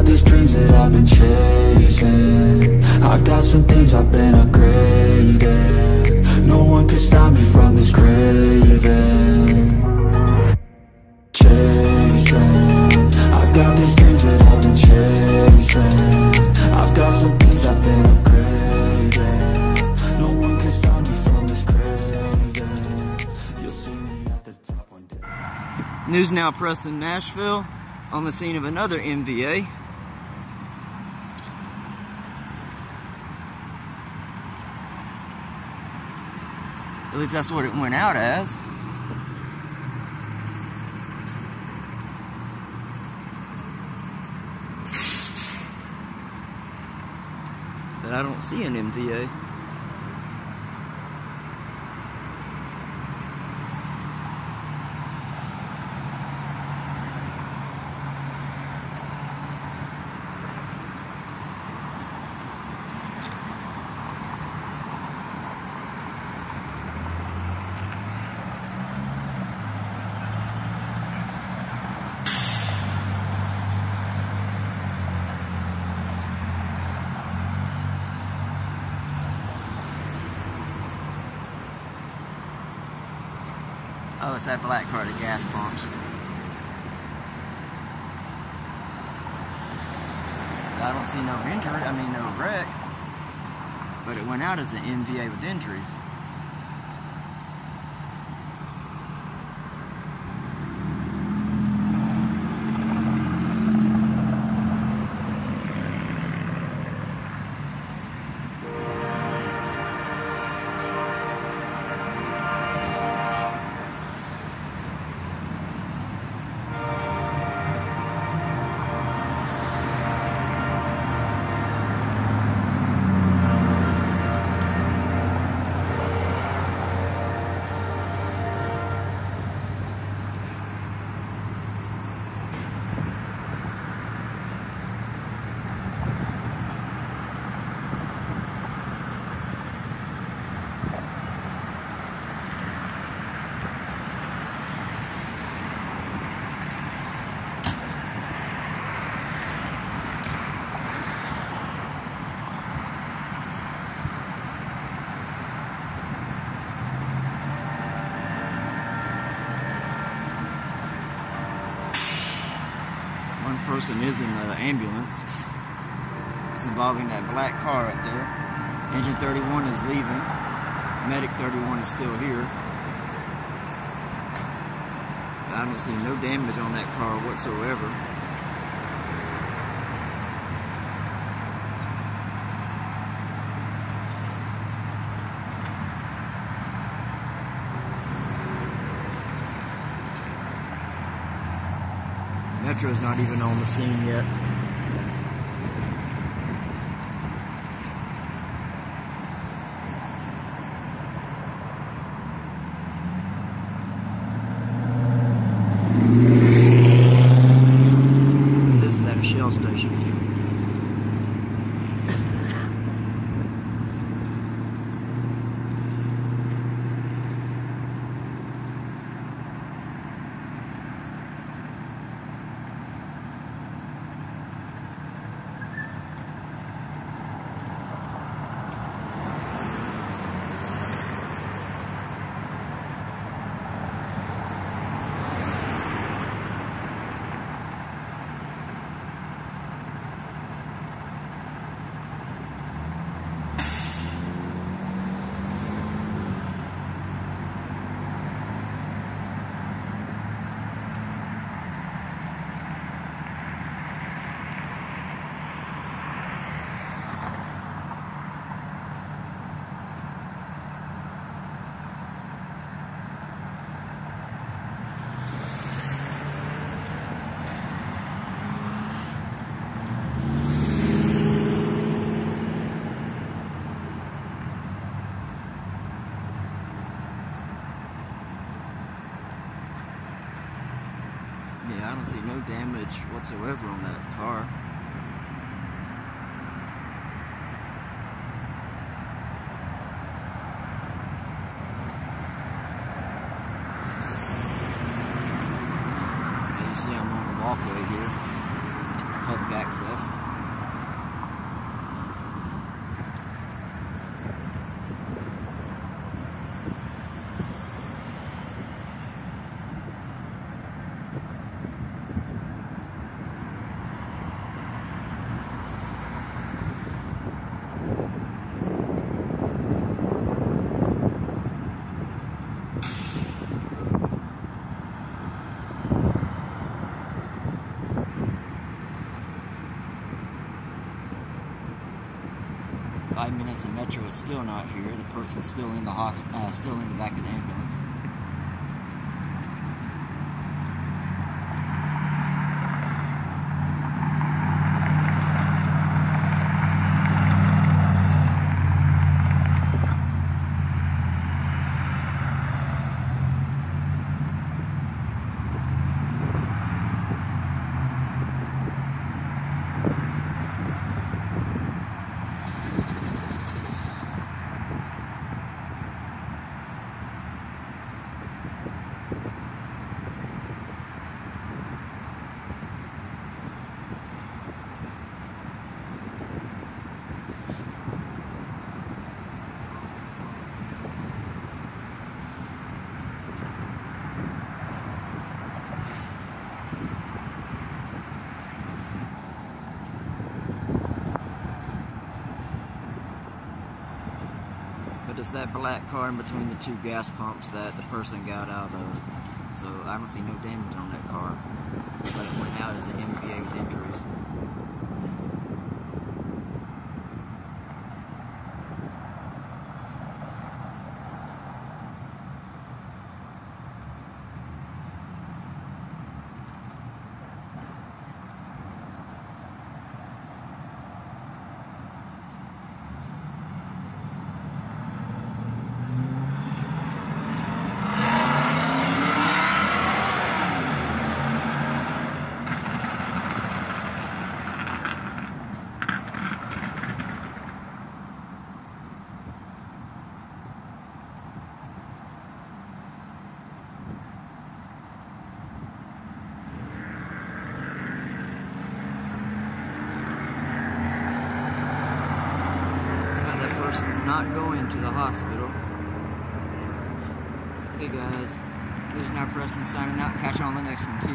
got these dreams that I've been chasing. I got some things I've been upgrading. No one can stop me from this craving. Chasing. I've got these dreams that I've been chasing. I've got some things I've been No one can stop me from this craving. You'll see me at the top one day. News Now Preston, Nashville, on the scene of another MVA. At least that's what it went out as. But I don't see an MVA. Oh, it's that black car, the gas pumps. I don't see no injury, I mean no wreck. But it went out as an MVA with injuries. Person is in the ambulance. It's involving that black car right there. Engine 31 is leaving. Medic 31 is still here. I don't see no damage on that car whatsoever. Metro's not even on the scene yet. This is at a Shell station. Yeah, I don't see no damage whatsoever on that car. Yeah, you see I'm on the walkway here. public access. Five minutes and Metro is still not here. The person's still in the hospital, uh, still in the back of the ambulance. It's that black car in between the two gas pumps that the person got out of. So I don't see no damage on that car. But it went out as an MVA with injuries. that person's not going to the hospital. Hey guys, there's now Preston signing out. Catch you on the next one. Peace.